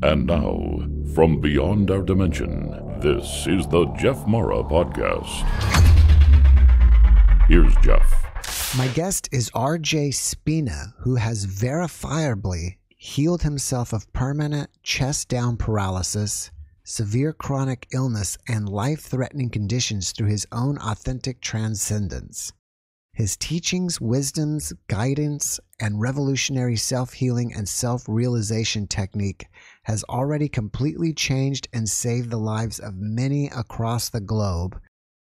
And now, from beyond our dimension, this is the Jeff Mara Podcast. Here's Jeff. My guest is RJ Spina, who has verifiably healed himself of permanent chest down paralysis, severe chronic illness, and life threatening conditions through his own authentic transcendence. His teachings, wisdoms, guidance, and revolutionary self healing and self realization technique has already completely changed and saved the lives of many across the globe.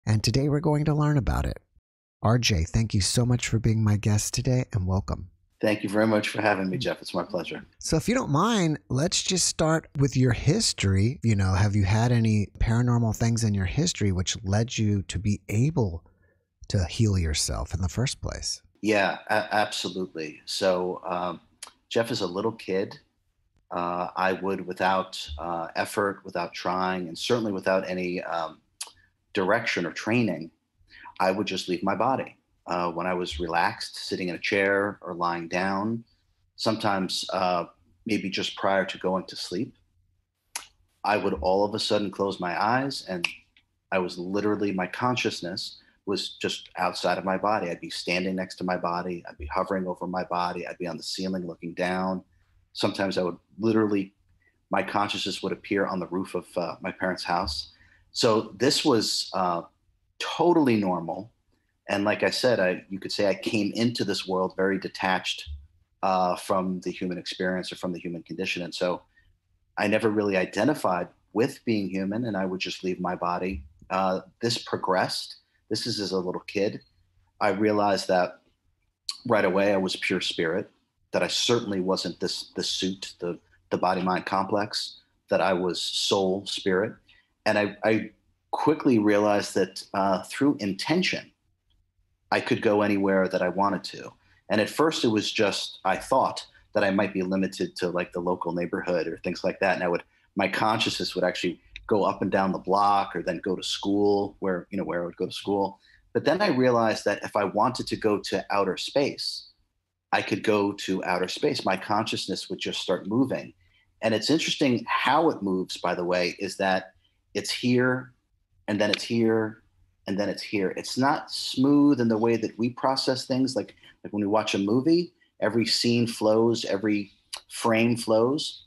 And today we're going to learn about it. RJ, thank you so much for being my guest today and welcome. Thank you very much for having me, Jeff. It's my pleasure. So, if you don't mind, let's just start with your history. You know, have you had any paranormal things in your history which led you to be able to heal yourself in the first place? Yeah, a- absolutely. So, um, Jeff is a little kid. Uh, I would, without uh, effort, without trying, and certainly without any um, direction or training, I would just leave my body. Uh, when I was relaxed, sitting in a chair or lying down, sometimes uh, maybe just prior to going to sleep, I would all of a sudden close my eyes and I was literally, my consciousness was just outside of my body. I'd be standing next to my body, I'd be hovering over my body, I'd be on the ceiling looking down. Sometimes I would literally, my consciousness would appear on the roof of uh, my parents' house. So this was uh, totally normal. And like I said, I, you could say I came into this world very detached uh, from the human experience or from the human condition. And so I never really identified with being human, and I would just leave my body. Uh, this progressed. This is as a little kid. I realized that right away I was pure spirit, that I certainly wasn't this the suit, the the body mind complex, that I was soul spirit. And I, I quickly realized that uh, through intention, I could go anywhere that I wanted to. And at first, it was just I thought that I might be limited to like the local neighborhood or things like that, and I would my consciousness would actually go up and down the block or then go to school where you know where I would go to school. But then I realized that if I wanted to go to outer space, I could go to outer space. My consciousness would just start moving. And it's interesting how it moves, by the way, is that it's here and then it's here and then it's here. It's not smooth in the way that we process things. Like, like when we watch a movie, every scene flows, every frame flows.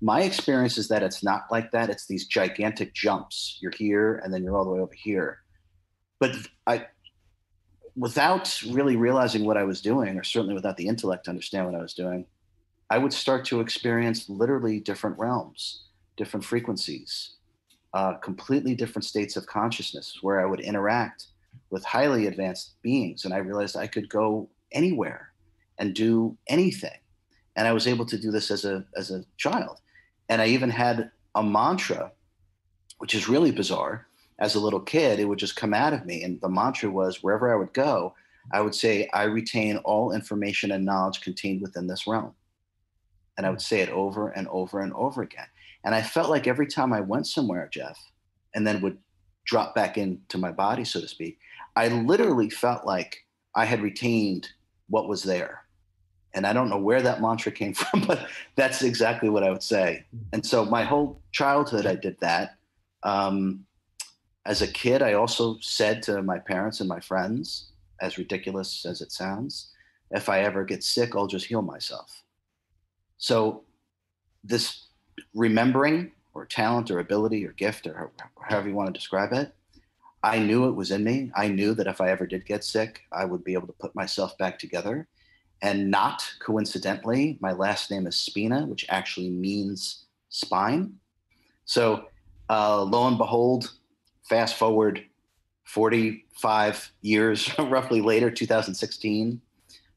My experience is that it's not like that. It's these gigantic jumps. You're here and then you're all the way over here. But I, without really realizing what I was doing, or certainly without the intellect to understand what I was doing, I would start to experience literally different realms, different frequencies, uh, completely different states of consciousness where I would interact with highly advanced beings. And I realized I could go anywhere and do anything. And I was able to do this as a, as a child. And I even had a mantra, which is really bizarre. As a little kid, it would just come out of me. And the mantra was wherever I would go, I would say, I retain all information and knowledge contained within this realm. And I would say it over and over and over again. And I felt like every time I went somewhere, Jeff, and then would drop back into my body, so to speak, I literally felt like I had retained what was there. And I don't know where that mantra came from, but that's exactly what I would say. And so my whole childhood, I did that. Um, as a kid, I also said to my parents and my friends, as ridiculous as it sounds, if I ever get sick, I'll just heal myself. So this remembering or talent or ability or gift or however you want to describe it, I knew it was in me. I knew that if I ever did get sick, I would be able to put myself back together. And not coincidentally, my last name is Spina, which actually means spine. So uh, lo and behold, fast forward 45 years roughly later, 2016,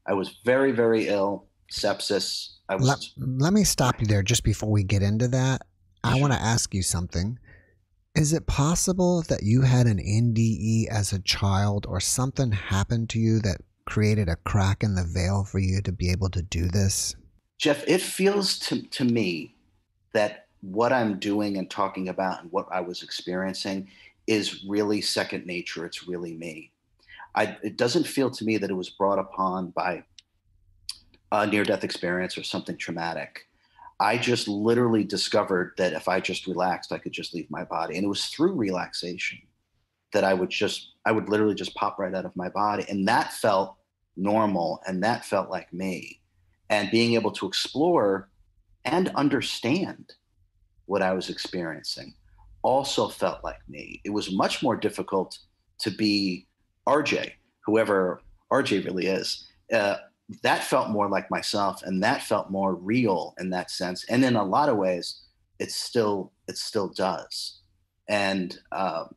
I was very, very ill, sepsis, I was. Let, let me stop you there just before we get into that. Sure. I want to ask you something. Is it possible that you had an NDE as a child or something happened to you that created a crack in the veil for you to be able to do this? Jeff, it feels to, to me that what I'm doing and talking about and what I was experiencing is really second nature. It's really me. I, it doesn't feel to me that it was brought upon by a near death experience or something traumatic. I just literally discovered that if I just relaxed, I could just leave my body. And it was through relaxation that I would just, I would literally just pop right out of my body. And that felt normal and that felt like me. And being able to explore and understand what I was experiencing also felt like me. It was much more difficult to be RJ, whoever RJ really is. Uh, that felt more like myself and that felt more real in that sense and in a lot of ways it still it still does and um,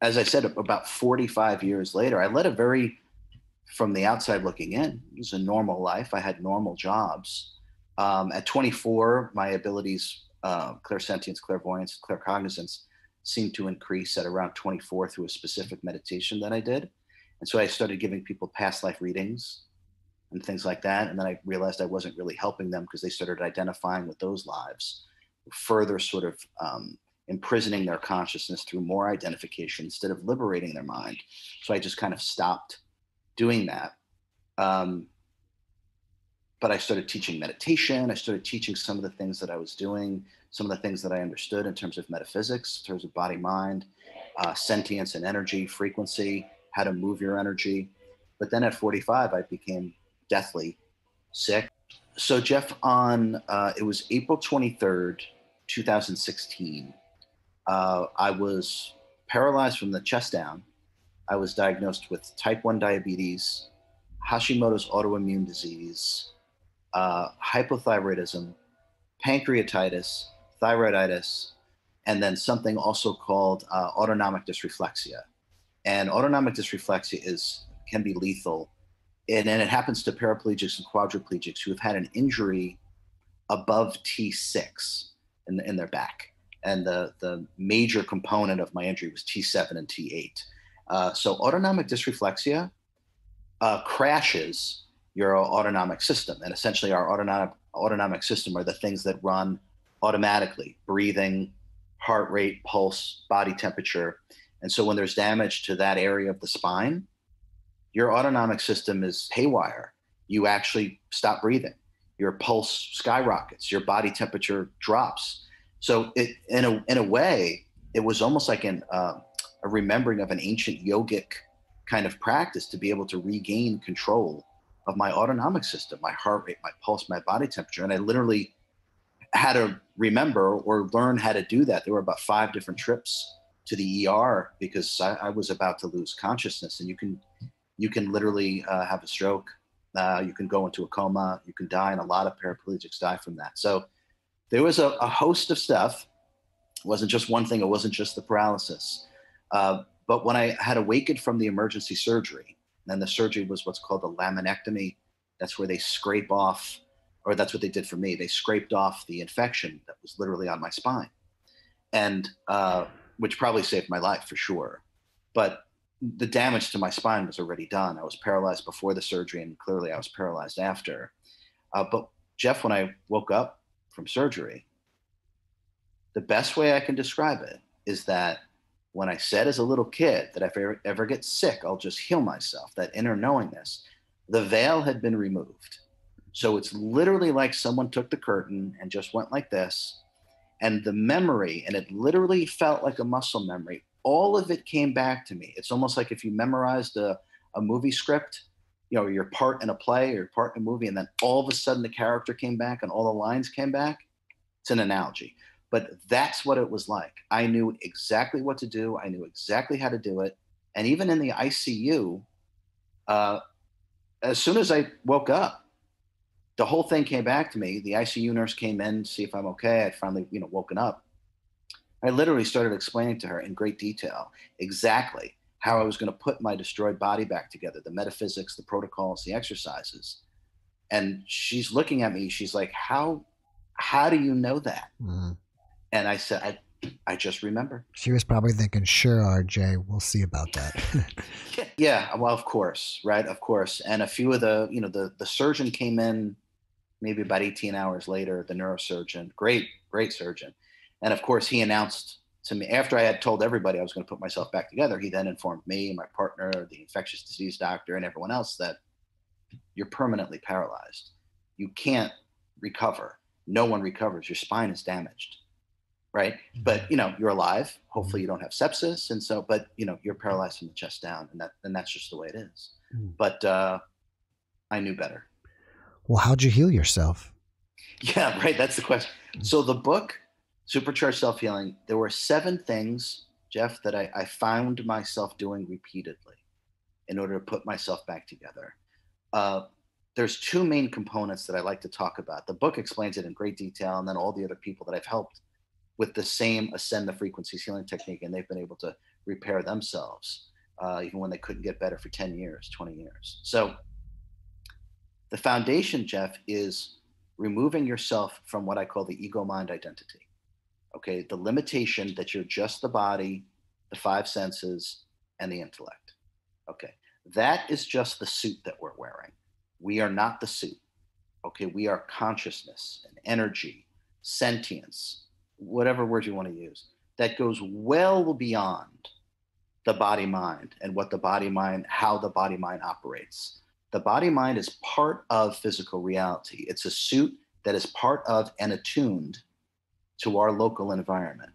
as i said about 45 years later i led a very from the outside looking in it was a normal life i had normal jobs um, at 24 my abilities uh, clairsentience clairvoyance claircognizance seemed to increase at around 24 through a specific meditation that i did and so I started giving people past life readings and things like that. And then I realized I wasn't really helping them because they started identifying with those lives, further sort of um, imprisoning their consciousness through more identification instead of liberating their mind. So I just kind of stopped doing that. Um, but I started teaching meditation. I started teaching some of the things that I was doing, some of the things that I understood in terms of metaphysics, in terms of body mind, uh, sentience and energy, frequency, how to move your energy. But then at 45, I became deathly sick. So, Jeff, on uh, it was April 23rd, 2016, uh, I was paralyzed from the chest down. I was diagnosed with type 1 diabetes, Hashimoto's autoimmune disease, uh, hypothyroidism, pancreatitis, thyroiditis, and then something also called uh, autonomic dysreflexia. And autonomic dysreflexia is can be lethal. And, and it happens to paraplegics and quadriplegics who have had an injury above t6 in, in their back. And the, the major component of my injury was t7 and t8 uh, so autonomic dysreflexia uh, crashes your autonomic system and essentially our autonomic autonomic system are the things that run automatically breathing heart rate pulse body temperature and so when there's damage to that area of the spine, your autonomic system is haywire. You actually stop breathing. Your pulse skyrockets. Your body temperature drops. So it, in a in a way, it was almost like an, uh, a remembering of an ancient yogic kind of practice to be able to regain control of my autonomic system, my heart rate, my pulse, my body temperature, and I literally had to remember or learn how to do that. There were about five different trips to the ER because I, I was about to lose consciousness, and you can you can literally uh, have a stroke. Uh, you can go into a coma. You can die, and a lot of paraplegics die from that. So there was a, a host of stuff. It wasn't just one thing. It wasn't just the paralysis. Uh, but when I had awakened from the emergency surgery, and the surgery was what's called a laminectomy. That's where they scrape off, or that's what they did for me. They scraped off the infection that was literally on my spine. And uh, which probably saved my life for sure. But the damage to my spine was already done. I was paralyzed before the surgery, and clearly I was paralyzed after. Uh, but Jeff, when I woke up from surgery, the best way I can describe it is that when I said as a little kid that if I ever, get sick, I'll just heal myself, that inner knowingness, the veil had been removed. So it's literally like someone took the curtain and just went like this, and the memory, and it literally felt like a muscle memory. All of it came back to me. It's almost like if you memorized a, a movie script, you know, your part in a play or your part in a movie, and then all of a sudden the character came back and all the lines came back. It's an analogy, but that's what it was like. I knew exactly what to do. I knew exactly how to do it. And even in the ICU, uh, as soon as I woke up, the whole thing came back to me. The ICU nurse came in to see if I'm okay. I'd finally, you know, woken up. I literally started explaining to her in great detail exactly how I was going to put my destroyed body back together, the metaphysics, the protocols, the exercises. And she's looking at me. She's like, "How, how do you know that?" Mm-hmm. And I said, "I I just remember. She was probably thinking, sure, RJ, we'll see about that. yeah, yeah, well, of course, right? Of course. And a few of the, you know, the, the surgeon came in maybe about 18 hours later, the neurosurgeon, great, great surgeon. And of course, he announced to me after I had told everybody I was going to put myself back together, he then informed me, my partner, the infectious disease doctor, and everyone else that you're permanently paralyzed. You can't recover. no one recovers. Your spine is damaged, right? But you know, you're alive. Hopefully, you don't have sepsis, and so, but you know, you're paralyzed from the chest down, and that, and that's just the way it is. Mm. But uh, I knew better. Well, how'd you heal yourself? Yeah, right. That's the question. So the book, Supercharged Self Healing, there were seven things, Jeff, that I, I found myself doing repeatedly in order to put myself back together. Uh, there's two main components that I like to talk about. The book explains it in great detail, and then all the other people that I've helped with the same ascend the frequencies healing technique, and they've been able to repair themselves uh, even when they couldn't get better for 10 years, 20 years. So the foundation, Jeff, is removing yourself from what I call the ego mind identity. Okay, the limitation that you're just the body, the five senses, and the intellect. Okay, that is just the suit that we're wearing. We are not the suit. Okay, we are consciousness and energy, sentience, whatever word you want to use, that goes well beyond the body mind and what the body mind, how the body mind operates. The body mind is part of physical reality. It's a suit that is part of and attuned to our local environment.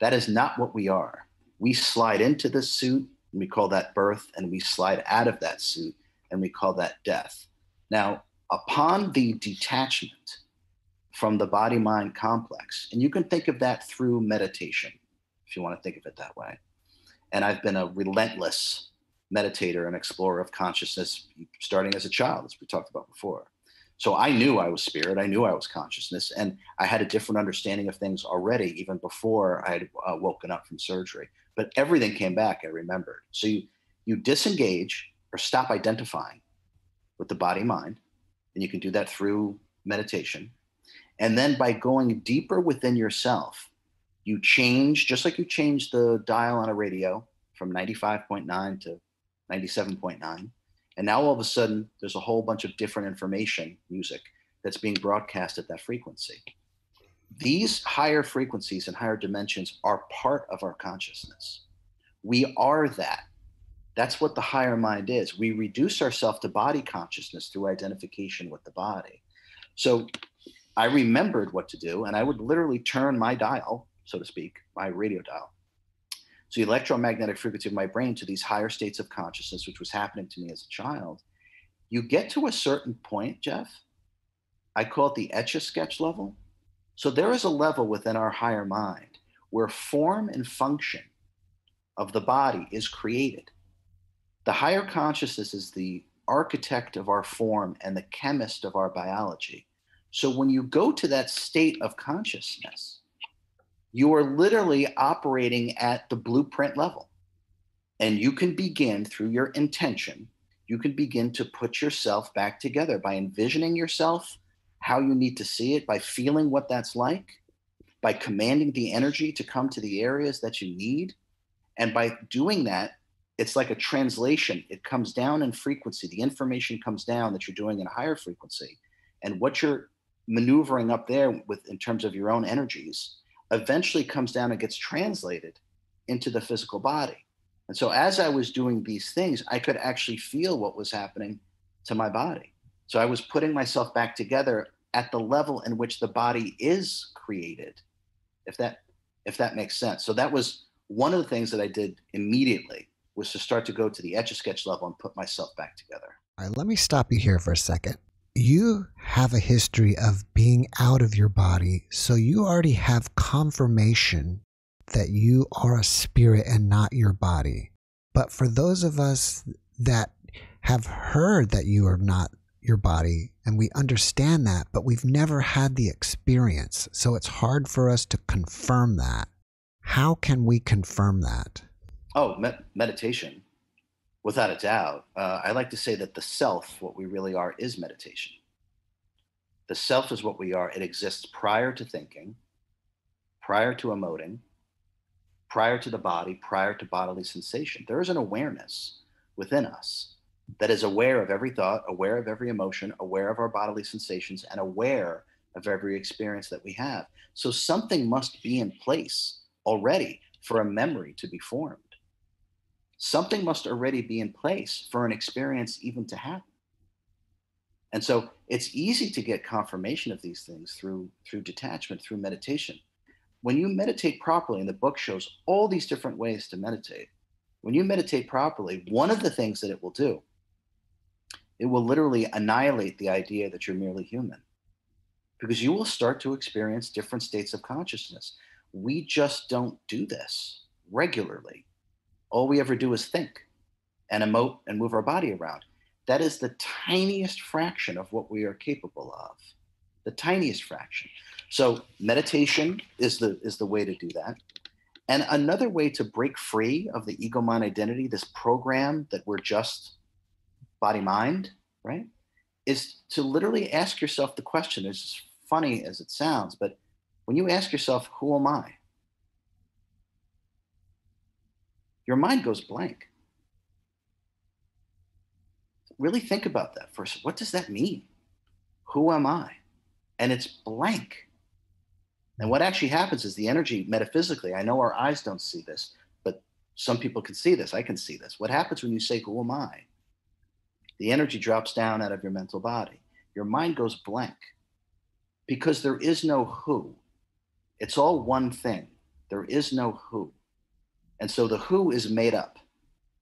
That is not what we are. We slide into this suit and we call that birth, and we slide out of that suit and we call that death. Now, upon the detachment from the body mind complex, and you can think of that through meditation, if you want to think of it that way. And I've been a relentless meditator and explorer of consciousness starting as a child, as we talked about before. So I knew I was spirit, I knew I was consciousness, and I had a different understanding of things already, even before I had uh, woken up from surgery. But everything came back, I remembered. So you, you disengage or stop identifying with the body mind, and you can do that through meditation. And then by going deeper within yourself, you change, just like you change the dial on a radio from 95.9 to 97.9 and now all of a sudden, there's a whole bunch of different information, music, that's being broadcast at that frequency. These higher frequencies and higher dimensions are part of our consciousness. We are that. That's what the higher mind is. We reduce ourselves to body consciousness through identification with the body. So I remembered what to do, and I would literally turn my dial, so to speak, my radio dial, so the electromagnetic frequency of my brain to these higher states of consciousness, which was happening to me as a child, you get to a certain point, Jeff. I call it the etch a sketch level. So there is a level within our higher mind where form and function of the body is created. The higher consciousness is the architect of our form and the chemist of our biology. So when you go to that state of consciousness, you are literally operating at the blueprint level. And you can begin through your intention, you can begin to put yourself back together by envisioning yourself how you need to see it, by feeling what that's like, by commanding the energy to come to the areas that you need. And by doing that, it's like a translation. It comes down in frequency. The information comes down that you're doing in a higher frequency. And what you're maneuvering up there with in terms of your own energies eventually comes down and gets translated into the physical body. And so as I was doing these things, I could actually feel what was happening to my body. So I was putting myself back together at the level in which the body is created. If that if that makes sense. So that was one of the things that I did immediately was to start to go to the etch a sketch level and put myself back together. All right, let me stop you here for a second you have a history of being out of your body, so you already have confirmation that you are a spirit and not your body. But for those of us that have heard that you are not your body and we understand that, but we've never had the experience, so it's hard for us to confirm that. How can we confirm that? Oh, med- meditation without a doubt. Uh, I like to say that the self, what we really are, is meditation. The self is what we are. It exists prior to thinking, prior to emoting, prior to the body, prior to bodily sensation. There is an awareness within us that is aware of every thought, aware of every emotion, aware of our bodily sensations, and aware of every experience that we have. So something must be in place already for a memory to be formed something must already be in place for an experience even to happen. And so it's easy to get confirmation of these things through through detachment, through meditation. When you meditate properly, and the book shows all these different ways to meditate. When you meditate properly, one of the things that it will do, it will literally annihilate the idea that you're merely human because you will start to experience different states of consciousness. We just don't do this regularly. All we ever do is think and emote and move our body around. That is the tiniest fraction of what we are capable of. The tiniest fraction. So meditation is the is the way to do that. And another way to break free of the ego mind identity, this program that we're just body mind, right? Is to literally ask yourself the question, as funny as it sounds, but when you ask yourself, who am I? Your mind goes blank. Really think about that first. What does that mean? Who am I? And it's blank. And what actually happens is the energy metaphysically, I know our eyes don't see this, but some people can see this. I can see this. What happens when you say, Who am I? The energy drops down out of your mental body. Your mind goes blank because there is no who. It's all one thing. There is no who. And so the who is made up.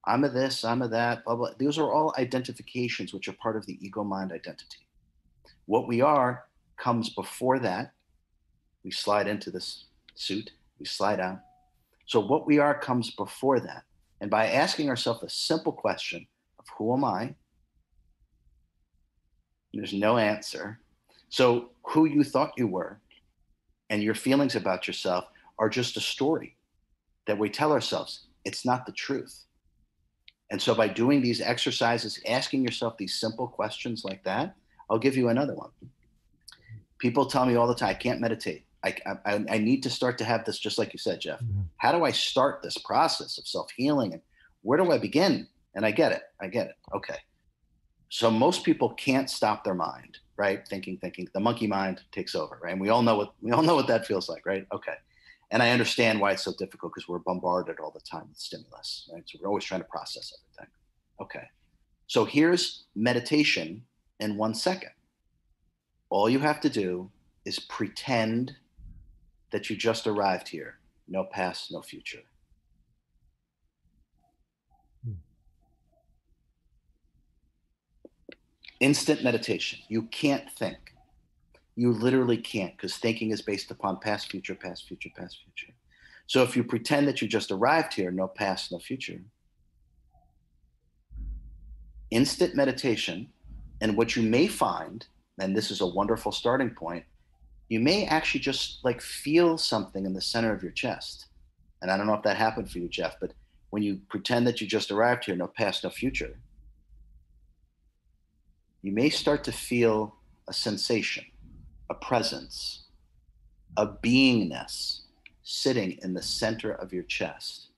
I'm a this, I'm a that, blah, blah. Those are all identifications which are part of the ego mind identity. What we are comes before that. We slide into this suit, we slide out. So what we are comes before that. And by asking ourselves a simple question of who am I? There's no answer. So, who you thought you were and your feelings about yourself are just a story that we tell ourselves. It's not the truth. And so, by doing these exercises, asking yourself these simple questions like that, I'll give you another one. People tell me all the time, I can't meditate. I, I, I need to start to have this, just like you said, Jeff. Mm-hmm. How do I start this process of self healing? And where do I begin? And I get it. I get it. Okay. So, most people can't stop their mind right? Thinking, thinking. The monkey mind takes over, right? And we all know what we all know what that feels like, right? Okay. And I understand why it's so difficult because we're bombarded all the time with stimulus, right? So we're always trying to process everything. Okay. So here's meditation in one second. All you have to do is pretend that you just arrived here. No past, no future. Hmm. instant meditation. You can't think. You literally can't because thinking is based upon past, future, past, future, past, future. So if you pretend that you just arrived here, no past, no future, instant meditation, and what you may find, and this is a wonderful starting point, you may actually just like feel something in the center of your chest. And I don't know if that happened for you, Jeff, but when you pretend that you just arrived here, no past, no future, you may start to feel a sensation, a presence, a beingness sitting in the center of your chest.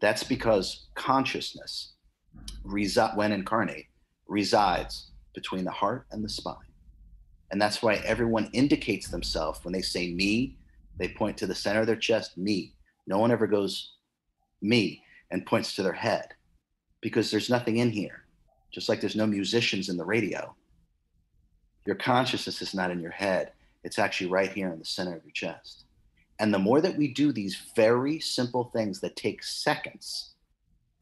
That's because consciousness, resi- when incarnate, resides between the heart and the spine. And that's why everyone indicates themselves when they say me, they point to the center of their chest, me. No one ever goes me and points to their head because there's nothing in here just like there's no musicians in the radio. Your consciousness is not in your head, it's actually right here in the center of your chest. And the more that we do these very simple things that take seconds,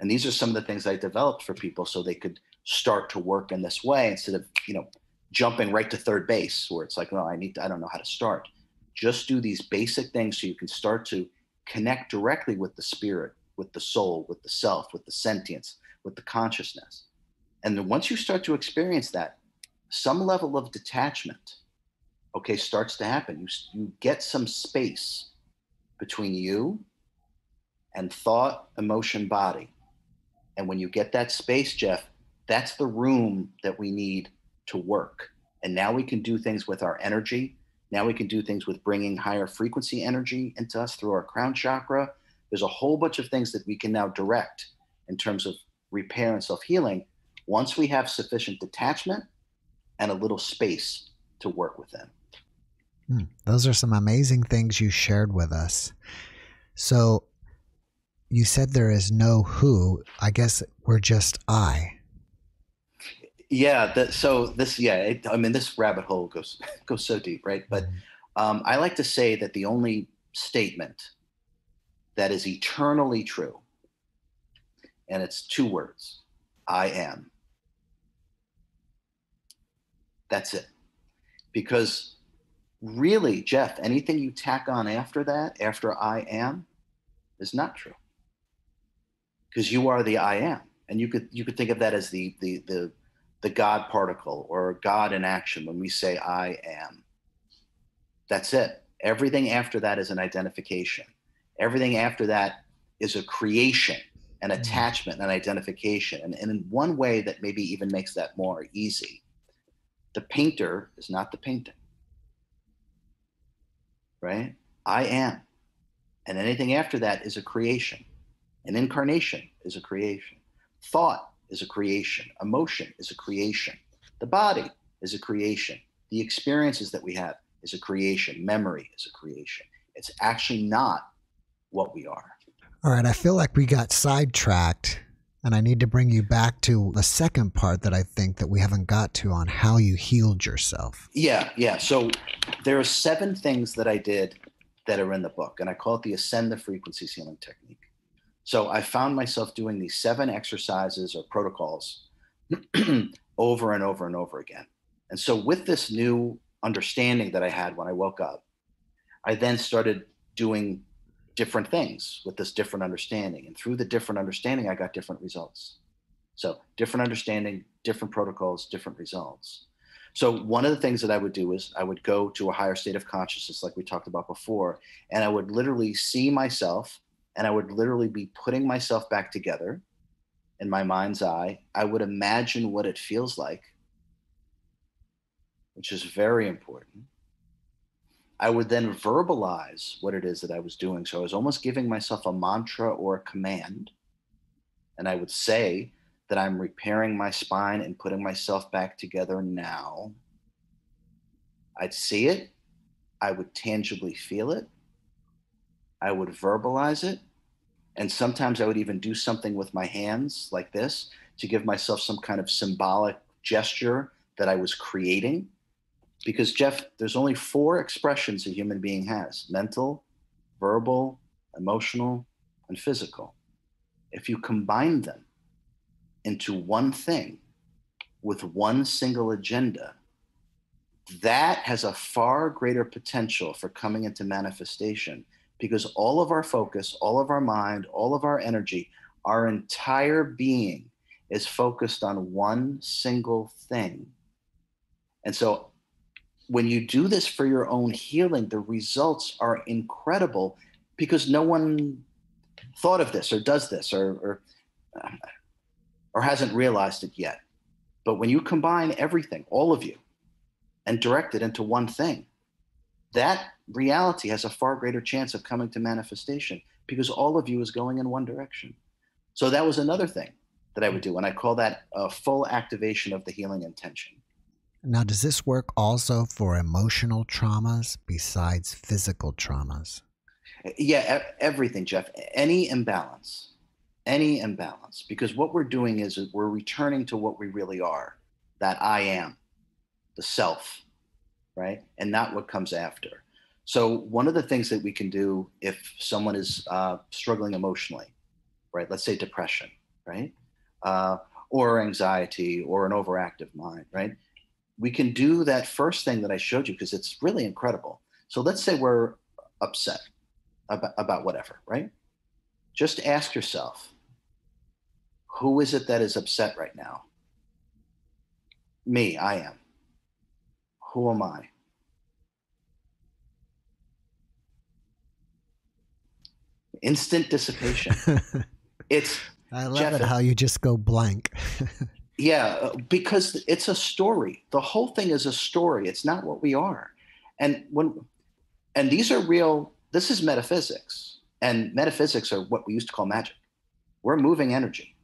and these are some of the things I developed for people so they could start to work in this way instead of, you know, jumping right to third base where it's like, no, I need to, I don't know how to start. Just do these basic things so you can start to connect directly with the spirit, with the soul, with the self, with the sentience, with the consciousness. And then once you start to experience that, some level of detachment, okay, starts to happen. You, you get some space between you and thought, emotion, body. And when you get that space, Jeff, that's the room that we need to work. And now we can do things with our energy. Now we can do things with bringing higher frequency energy into us through our crown chakra. There's a whole bunch of things that we can now direct in terms of repair and self healing once we have sufficient detachment and a little space to work within. Hmm. Those are some amazing things you shared with us. So you said there is no who. I guess we're just I. Yeah. The, so this, yeah, it, I mean, this rabbit hole goes goes so deep, right? But um, I like to say that the only statement that is eternally true, and it's two words: "I am." That's it. Because really, Jeff, anything you tack on after that, after I am, is not true. Because you are the I am. And you could you could think of that as the the the the God particle or God in action when we say I am. That's it. Everything after that is an identification. Everything after that is a creation, an mm-hmm. attachment, an identification. And, and in one way that maybe even makes that more easy, the painter is not the painting right? I am. And anything after that is a creation. An incarnation is a creation. Thought is a creation. Emotion is a creation. The body is a creation. The experiences that we have is a creation. Memory is a creation. It's actually not what we are. All right. I feel like we got sidetracked and I need to bring you back to the second part that I think that we haven't got to on how you healed yourself. Yeah, yeah. So there are seven things that I did that are in the book, and I call it the Ascend the frequency Healing Technique. So I found myself doing these seven exercises or protocols over and over and over again. And so with this new understanding that I had when I woke up, I then started doing different things with this different understanding. And through the different understanding, I got different results. So, different understanding, different protocols, different results. So, one of the things that I would do is I would go to a higher state of consciousness, like we talked about before, and I would literally see myself and I would literally be putting myself back together in my mind's eye. I would imagine what it feels like, which is very important. I would then verbalize what it is that I was doing. So I was almost giving myself a mantra or a command. And I would say that I'm repairing my spine and putting myself back together now. I'd see it. I would tangibly feel it. I would verbalize it. And sometimes I would even do something with my hands like this to give myself some kind of symbolic gesture that I was creating because Jeff, there's only four expressions a human being has mental, verbal, emotional, and physical. If you combine them into one thing with one single agenda, that has a far greater potential for coming into manifestation because all of our focus, all of our mind, all of our energy, our entire being is focused on one single thing. And so when you do this for your own healing, the results are incredible because no one thought of this or does this or or, uh, or hasn't realized it yet. But when you combine everything, all of you, and direct it into one thing, that reality has a far greater chance of coming to manifestation because all of you is going in one direction. So that was another thing that I would do, and I call that a full activation of the healing intention. Now, does this work also for emotional traumas besides physical traumas? Yeah, everything, Jeff. Any imbalance, any imbalance, because what we're doing is we're returning to what we really are that I am, the self, right? And not what comes after. So, one of the things that we can do if someone is uh, struggling emotionally, right? Let's say depression, right? Uh, or anxiety or an overactive mind, right? We can do that first thing that I showed you because it's really incredible. So let's say we're upset about, about whatever, right? Just ask yourself, who is it that is upset right now? Me, I am. Who am I? Instant dissipation. it's I love Jeff, it how you just go blank. Yeah, uh, because it's a story. The whole thing is a story. It's not what we are. And when and these are real this is metaphysics. And metaphysics are what we used to call magic. We're moving energy.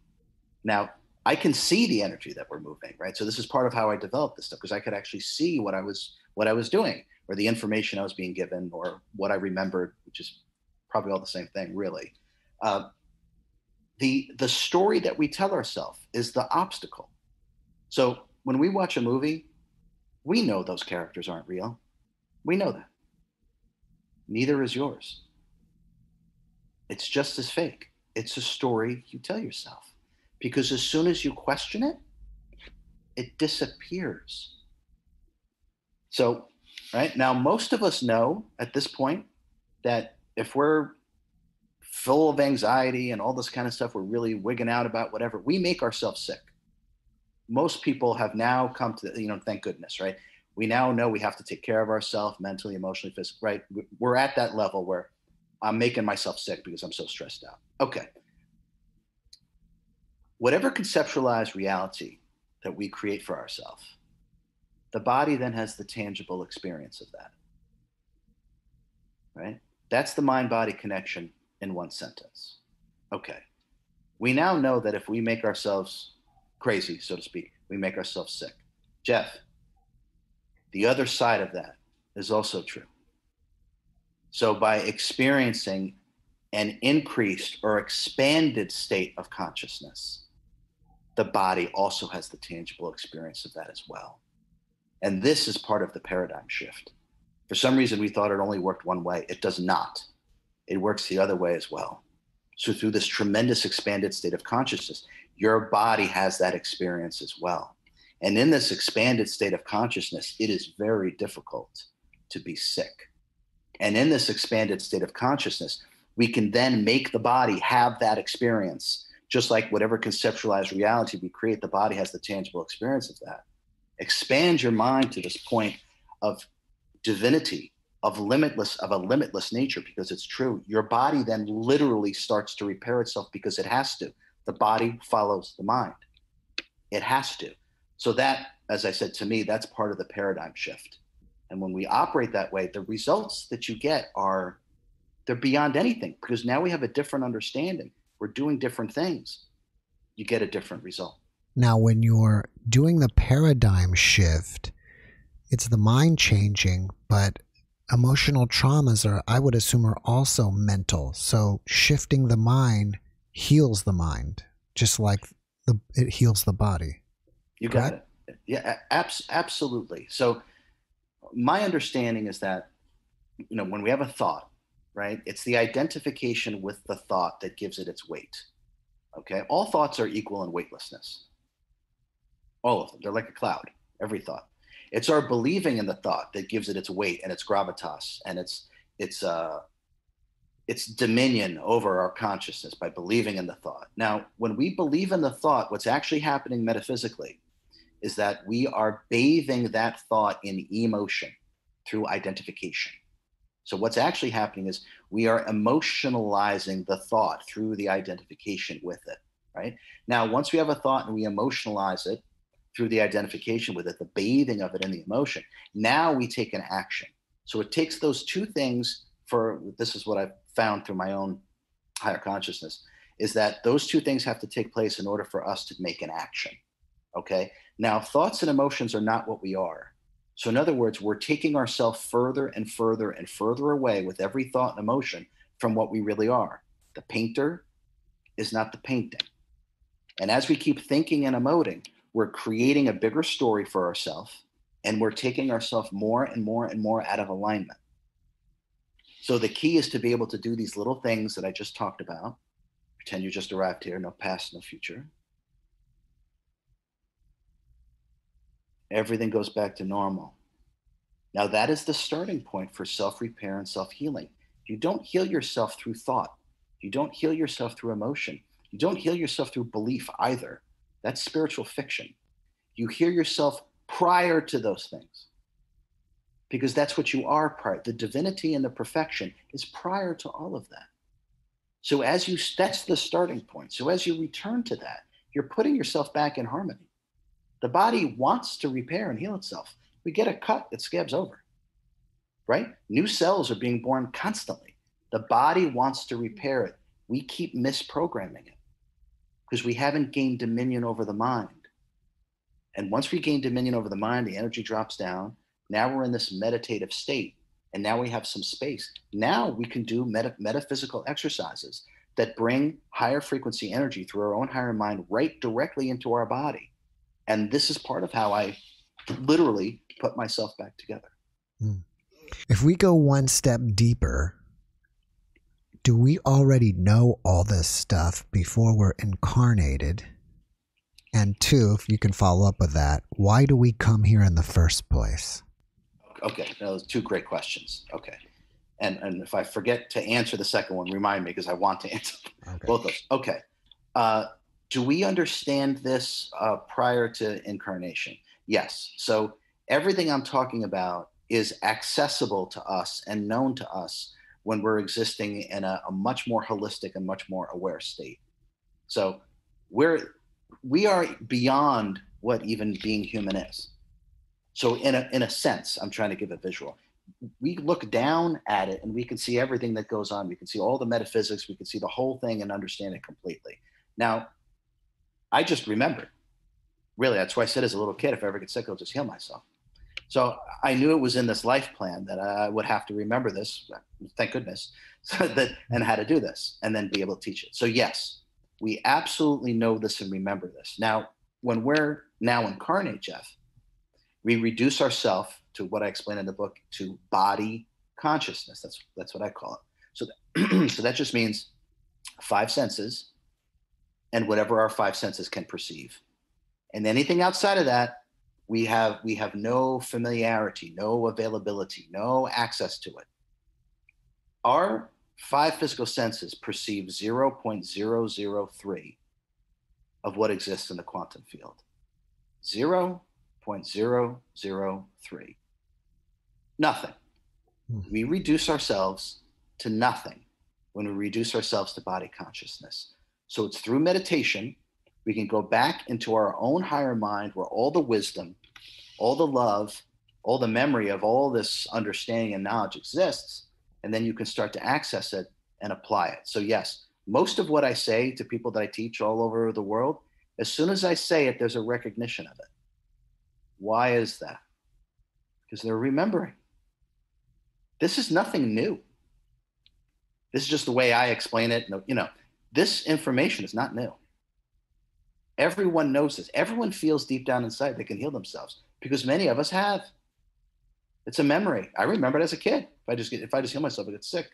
Now, I can see the energy that we're moving, right? So this is part of how I developed this stuff because I could actually see what I was what I was doing or the information I was being given or what I remembered, which is probably all the same thing, really. Uh, the the story that we tell ourselves is the obstacle so when we watch a movie, we know those characters aren't real. We know that. Neither is yours. It's just as fake. It's a story you tell yourself. Because as soon as you question it, it disappears. So, right now, most of us know at this point that if we're full of anxiety and all this kind of stuff, we're really wigging out about whatever, we make ourselves sick. Most people have now come to, the, you know, thank goodness, right? We now know we have to take care of ourselves mentally, emotionally, physically, right? We're at that level where I'm making myself sick because I'm so stressed out. Okay. Whatever conceptualized reality that we create for ourselves, the body then has the tangible experience of that. Right? That's the mind body connection in one sentence. Okay. We now know that if we make ourselves crazy, so to speak, we make ourselves sick. Jeff, the other side of that is also true. So, by experiencing an increased or expanded state of consciousness, the body also has the tangible experience of that as well. And this is part of the paradigm shift. For some reason, we thought it only worked one way. It does not, it works the other way as well. So, through this tremendous expanded state of consciousness, your body has that experience as well. And in this expanded state of consciousness, it is very difficult to be sick. And in this expanded state of consciousness, we can then make the body have that experience. Just like whatever conceptualized reality we create, the body has the tangible experience of that. Expand your mind to this point of divinity, of limitless, of a limitless nature, because it's true. Your body then literally starts to repair itself because it has to. The body follows the mind. It has to. So that, as I said to me, that's part of the paradigm shift. And when we operate that way, the results that you get are they're beyond anything because now we have a different understanding. We're doing different things. You get a different result. Now, when you're doing the paradigm shift, it's the mind changing, but emotional traumas are, I would assume, are also mental. So shifting the mind heals the mind, just like the it heals the body. You got Correct? it. Yeah, abs- absolutely. So my understanding is that you know when we have a thought right it's the identification with the thought that gives it its weight okay all thoughts are equal in weightlessness all of them they're like a cloud every thought it's our believing in the thought that gives it its weight and its gravitas and its its uh its dominion over our consciousness by believing in the thought now when we believe in the thought what's actually happening metaphysically is that we are bathing that thought in emotion through identification. So, what's actually happening is we are emotionalizing the thought through the identification with it, right? Now, once we have a thought and we emotionalize it through the identification with it, the bathing of it in the emotion, now we take an action. So, it takes those two things for this is what I've found through my own higher consciousness is that those two things have to take place in order for us to make an action. Okay. Now, thoughts and emotions are not what we are. So, in other words, we're taking ourselves further and further and further away with every thought and emotion from what we really are. The painter is not the painting. And as we keep thinking and emoting, we're creating a bigger story for ourselves and we're taking ourselves more and more and more out of alignment. So, the key is to be able to do these little things that I just talked about. Pretend you just arrived here, no past, no future everything goes back to normal. Now, that is the starting point for self repair and self healing. You don't heal yourself through thought, you don't heal yourself through emotion, you don't heal yourself through belief either. That's spiritual fiction. You hear yourself prior to those things because that's what you are prior. The divinity and the perfection is prior to all of that. So, as you, that's the starting point. So, as you return to that, you're putting yourself back in harmony. The body wants to repair and heal itself. We get a cut, it scabs over, right? New cells are being born constantly. The body wants to repair it. We keep misprogramming it because we haven't gained dominion over the mind. And once we gain dominion over the mind, the energy drops down. Now we're in this meditative state. And now we have some space. Now we can do meta- metaphysical exercises that bring higher frequency energy through our own higher mind right directly into our body And this is part of how I literally put myself back together. Hmm. If we go one step deeper, do we already know all this stuff before we're incarnated? And two, if you can follow up with that, why do we come here in the first place? Okay, those two great questions. Okay. And, and if I forget to answer the second one, remind me because I want to answer Okay. both of those. Okay. Uh, do we understand this uh, prior to incarnation? Yes. So everything I'm talking about is accessible to us and known to us when we're existing in a, a much more holistic and much more aware state. So we're we are beyond what even being human is. So in a in a sense, I'm trying to give a visual. We look down at it and we can see everything that goes on. We can see all the metaphysics. We can see the whole thing and understand it completely. Now, I just remembered. Really, that's why I said as a little kid, if I ever get sick, I'll just heal myself. So I knew it was in this life plan that I would have to remember this. Thank goodness, so that and how to do this, and then be able to teach it. So yes, we absolutely know this and remember this. Now, when we're now incarnate, Jeff, we reduce ourselves to what I explain in the book to body consciousness. That's that's what I call it. So that, so that just means five senses and whatever our five senses can perceive. And anything outside of that, we have we have no familiarity, no availability, no access to it. Our five physical senses perceive 0.003 of what exists in the quantum field. 0.003. Nothing. Hmm. We reduce ourselves to nothing when we reduce ourselves to body consciousness. So it's through meditation, we can go back into our own higher mind where all the wisdom, all the love, all the memory of all this understanding and knowledge exists. And then you can start to access it and apply it. So, yes, most of what I say to people that I teach all over the world, as soon as I say it, there's a recognition of it. Why is that? Because they're remembering. This is nothing new. This is just the way I explain it. You know, this information is not new. Everyone knows this. Everyone feels deep down inside they can heal themselves because many of us have. It's a memory. I remember it as a kid. If I just get, if I just heal myself, I get sick.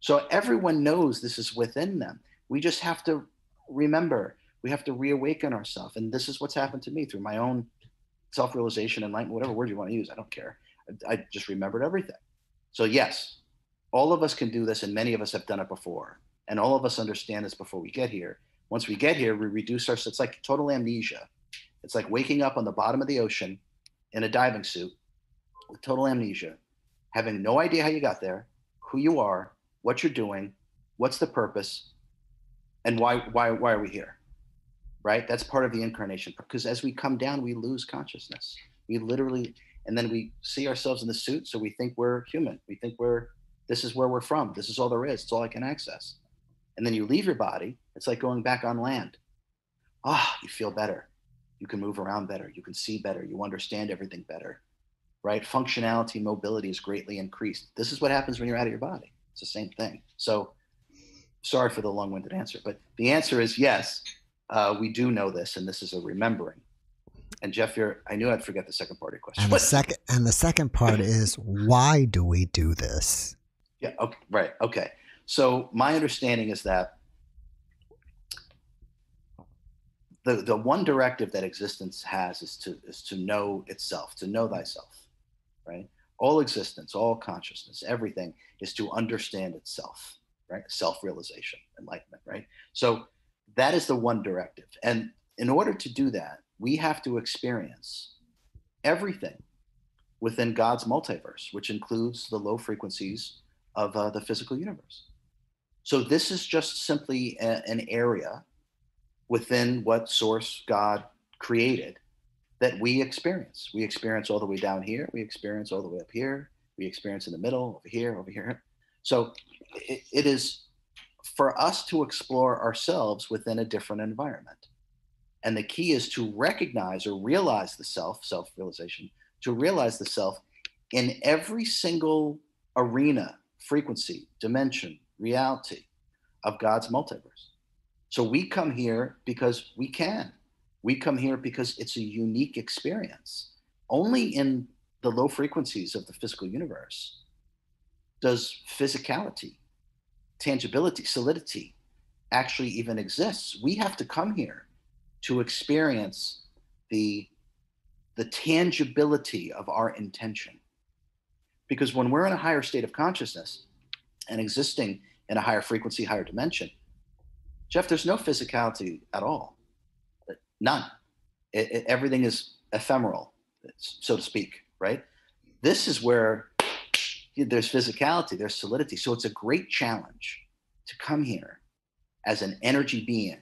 So everyone knows this is within them. We just have to remember. We have to reawaken ourselves, and this is what's happened to me through my own self-realization, enlightenment, whatever word you want to use. I don't care. I, I just remembered everything. So yes, all of us can do this, and many of us have done it before, and all of us understand this before we get here. Once we get here, we reduce our. It's like total amnesia. It's like waking up on the bottom of the ocean in a diving suit with total amnesia, having no idea how you got there, who you are, what you're doing, what's the purpose, and why why why are we here? Right? That's part of the incarnation. Because as we come down, we lose consciousness. We literally and then we see ourselves in the suit, so we think we're human. We think we're this is where we're from. This is all there is. It's all I can access. And then you leave your body. It's like going back on land. Ah, oh, you feel better. You can move around better. You can see better. You understand everything better. Right? Functionality, mobility is greatly increased. This is what happens when you're out of your body. It's the same thing. So, sorry for the long winded answer, but the answer is yes, uh, we do know this, and this is a remembering. And Jeff, you're, I knew I'd forget the second part of your question. And the second and the second part is why do we do this? Yeah. Okay. Right. Okay. So my understanding is that the the one directive that existence has is to is to know itself, to know thyself, right? All existence, all consciousness, everything is to understand itself, right? Self-realization, enlightenment, right? So that is the one directive. And in order to do that, we have to experience everything within God's multiverse, which includes the low frequencies of uh, the physical universe. So this is just simply a, an area within what source God created that we experience. We experience all the way down here, we experience all the way up here, we experience in the middle, over here, over here. So it, it is for us to explore ourselves within a different environment. And the key is to recognize or realize the self, self realization, to realize the self in every single arena, frequency, dimension, reality of God's multiverse. So we come here because we can. We come here because it's a unique experience. Only in the low frequencies of the physical universe does physicality, tangibility, solidity actually even exists. We have to come here to experience the the tangibility of our intention. Because when we're in a higher state of consciousness and existing in a higher frequency, higher dimension, Jeff, there's no physicality at all. None. It, it, everything is ephemeral, so to speak, right? This is where there's physicality, there's solidity. So it's a great challenge to come here as an energy being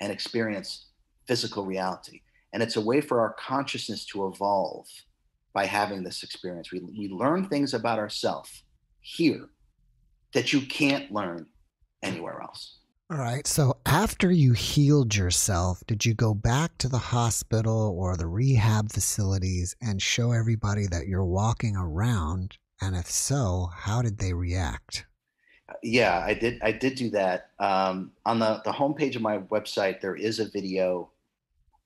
and experience physical reality. And it's a way for our consciousness to evolve by having this experience. We, we learn things about ourselves here that you can't learn anywhere else. All right. So after you healed yourself, did you go back to the hospital or the rehab facilities and show everybody that you're walking around? And if so, how did they react? Yeah, I did. I did do that. Um, on the the homepage of my website, there is a video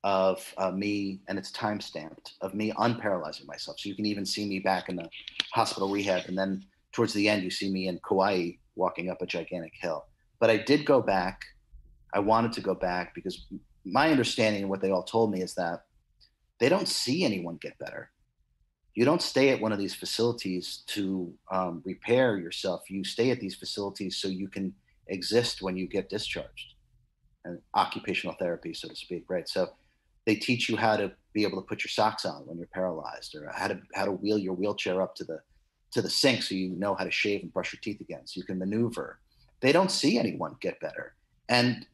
of uh, me, and it's time stamped of me unparalyzing myself. So you can even see me back in the hospital rehab, and then towards the end, you see me in Kauai walking up a gigantic hill. But I did go back. I wanted to go back because my understanding and what they all told me is that they don't see anyone get better. You don't stay at one of these facilities to um, repair yourself. You stay at these facilities so you can exist when you get discharged, and occupational therapy, so to speak, right? So they teach you how to be able to put your socks on when you're paralyzed, or how to how to wheel your wheelchair up to the to the sink so you know how to shave and brush your teeth again, so you can maneuver. They don't see anyone get better, and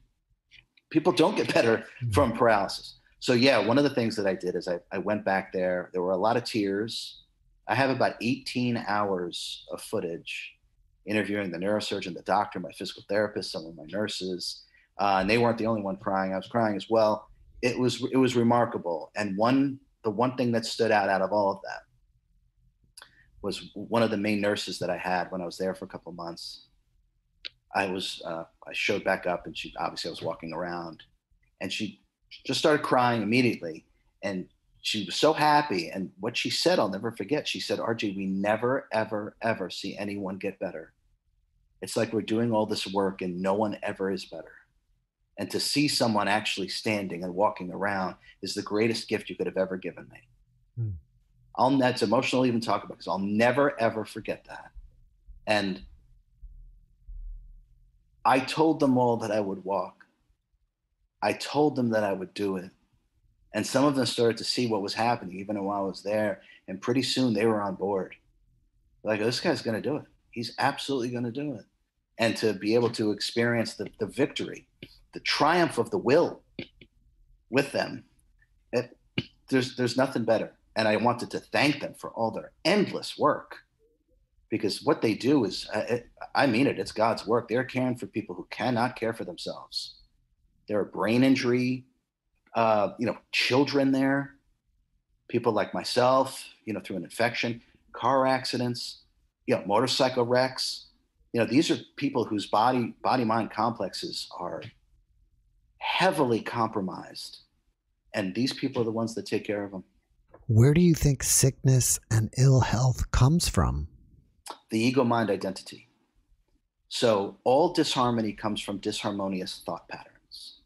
people don't get better from paralysis. So yeah, one of the things that I did is I, I went back there. There were a lot of tears. I have about 18 hours of footage interviewing the neurosurgeon, the doctor, my physical therapist, some of my nurses, uh, and they weren't the only one crying. I was crying as well it was it was remarkable. And one the one thing that stood out out of all of that was one of the main nurses that I had when I was there for a couple of months. I was uh, I showed back up, and she obviously I was walking around, and she just started crying immediately, and she was so happy. And what she said, I'll never forget. She said, "RJ, we never, ever, ever see anyone get better. It's like we're doing all this work, and no one ever is better." and to see someone actually standing and walking around is the greatest gift you could have ever given me. Hmm. I'll that's emotional to even talk about because I'll never ever forget that. And I told them all that I would walk. I told them that I would do it. And some of them started to see what was happening even while I was there. And pretty soon they were on board. Like, this guy's going to do it. He's absolutely going to do it. And to be able to experience the, the victory the triumph of the will with them. It, there's there's nothing better, and I wanted to thank them for all their endless work, because what they do is, it, I mean it, it's God's work. They're caring for people who cannot care for themselves. There are brain injury, uh, you know, children there, people like myself, you know, through an infection, car accidents, you know, motorcycle wrecks. You know, these are people whose body body mind complexes are heavily compromised. And these people are the ones that take care of them. Where do you think sickness and ill health comes from? The ego mind identity. So all disharmony comes from disharmonious thought patterns.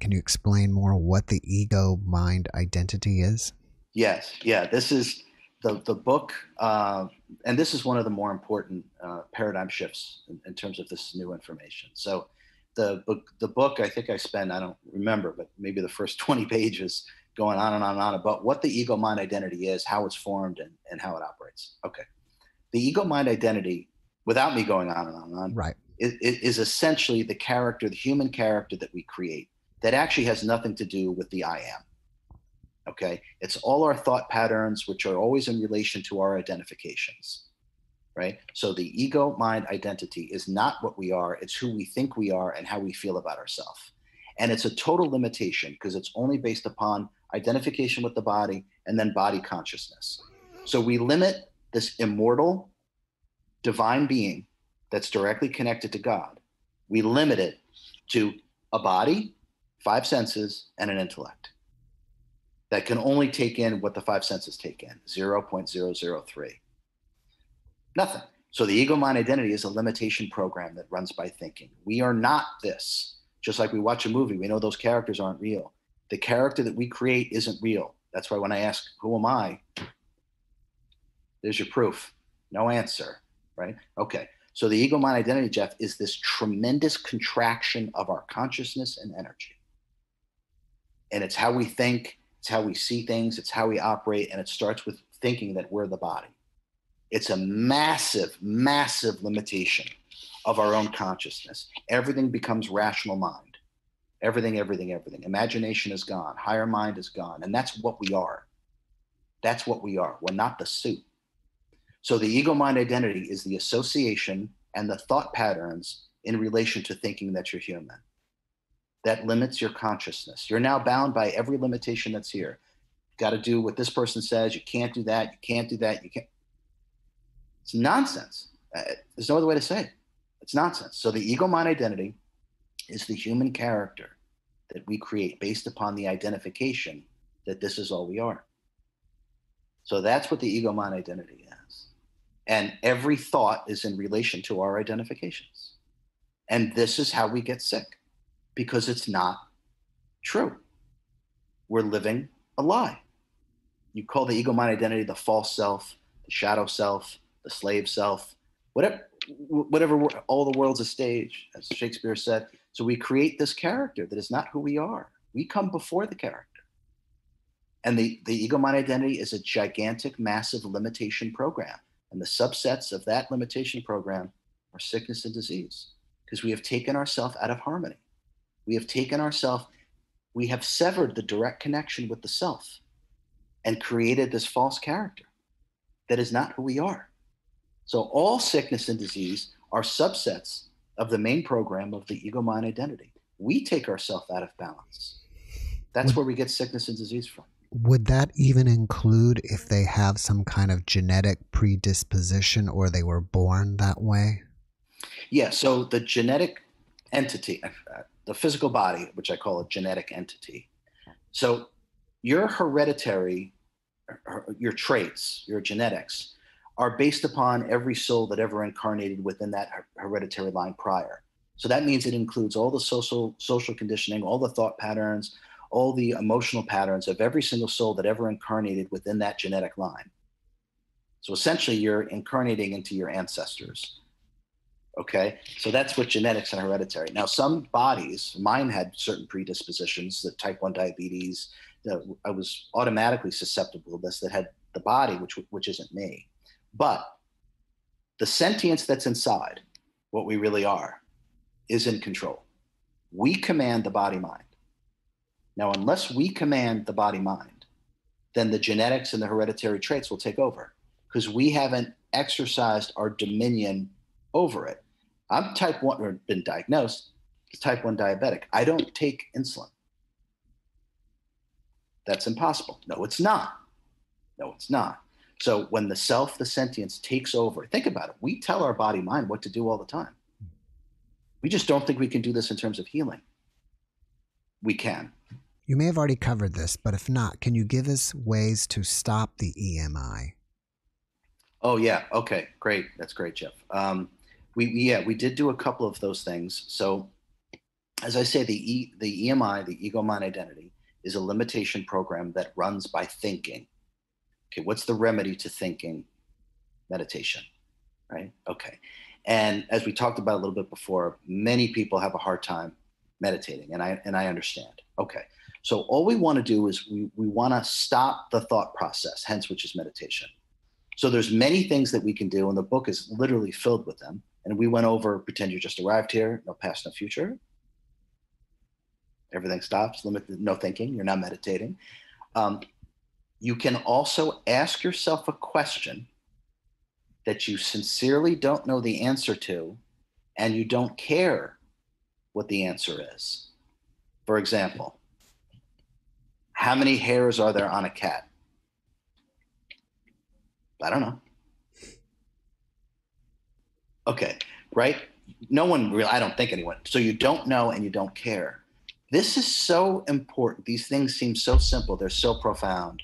Can you explain more what the ego mind identity is? Yes, yeah. This is the the book, uh, and this is one of the more important uh, paradigm shifts in, in, terms of this new information. So the book the book i think i spent i don't remember but maybe the first 20 pages going on and on and on about what the ego mind identity is how it's formed and, and how it operates okay the ego mind identity without me going on and on and on right is, is essentially the character the human character that we create that actually has nothing to do with the i am okay it's all our thought patterns which are always in relation to our identifications right? So the ego mind identity is not what we are, it's who we think we are and how we feel about ourselves. And it's a total limitation because it's only based upon identification with the body and then body consciousness. So we limit this immortal divine being that's directly connected to God. We limit it to a body, five senses, and an intellect. that can only take in what the five senses take in 0.003. Nothing. So the ego mind identity is a limitation program that runs by thinking. We are not this. Just like we watch a movie, we know those characters aren't real. The character that we create isn't real. That's why when I ask, Who am I? There's your proof. No answer, right? Okay. So the ego mind identity, Jeff, is this tremendous contraction of our consciousness and energy. And it's how we think, it's how we see things, it's how we operate, and it starts with thinking that we're the body. It's a massive, massive limitation of our own consciousness. Everything becomes rational mind. Everything, everything, everything. Imagination is gone. Higher mind is gone. And that's what we are. That's what we are. We're not the suit. So the ego mind identity is the association and the thought patterns in relation to thinking that you're human. That limits your consciousness. You're now bound by every limitation that's here. Got to do what this person says. You can't do that. You can't do that. You can't. It's nonsense. Uh, there's no other way to say it. It's nonsense. So the ego mind identity is the human character that we create based upon the identification that this is all we are. So that's what the ego mind identity. And every thought is in relation to our identifications. And this is how we get sick because it's not true. We're living a lie. You call the ego mind identity the false self, the shadow self, the slave self, whatever, whatever. All the world's a stage, as Shakespeare said. So we create this character that is not who we are. We come before the character. And the, the ego mind identity is a gigantic, massive limitation program. And the subsets of that limitation program are sickness and disease because we have taken ourselves out of harmony. We have taken ourselves, we have severed the direct connection with the self and created this false character that is not who we are. So all sickness and disease are subsets of the main program of the ego mind identity. We take ourselves out of balance. That's where we get sickness and disease from. Would that even include if they have some kind of genetic predisposition or they were born that way? Yeah, so the genetic entity, uh, the physical body, which I call a genetic entity. So your hereditary, your traits, your genetics are based upon every soul that ever incarnated within that hereditary line prior. So that means it includes all the social social conditioning, all the thought patterns, all the emotional patterns of every single soul that ever incarnated within that genetic line. So essentially, you're incarnating into your ancestors. Okay, so that's what genetics and hereditary. Now, some bodies, mine had certain predispositions, the type 1 diabetes, I was automatically susceptible to this, that had the body, which, which isn't me. But the sentience that's inside, what we really are, is in control. We command the body mind. Now, unless we command the body mind, then the genetics and the hereditary traits will take over because we haven't exercised our dominion over it. I'm type 1 or been diagnosed as type 1 diabetic. I don't take insulin. That's impossible. No, it's not. No, it's not. So when the self, the sentience takes over, think about it. We tell our body mind what to do all the time. We just don't think we can do this in terms of healing. We can. You may have already covered this, but if not, can you give us ways to stop the EMI? Oh yeah. Okay. Great. That's great, Jeff. Um, we yeah we did do a couple of those things. So as I say, the e, the EMI, the ego mind identity, is a limitation program that runs by thinking. Okay, what's the remedy to thinking? Meditation, right? Okay. And as we talked about a little bit before, many people have a hard time meditating, and I and I understand. Okay. So all we want to do is we, we want to stop the thought process, hence which is meditation. So there's many things that we can do, and the book is literally filled with them. And we went over pretend you just arrived here, no past, no future. Everything stops, limit, no thinking, you're not meditating. Um, you can also ask yourself a question that you sincerely don't know the answer to, and you don't care what the answer is. For example, how many hairs are there on a cat? I don't know. Okay, right? No one really, I don't think anyone. So you don't know and you don't care. This is so important. These things seem so simple, they're so profound.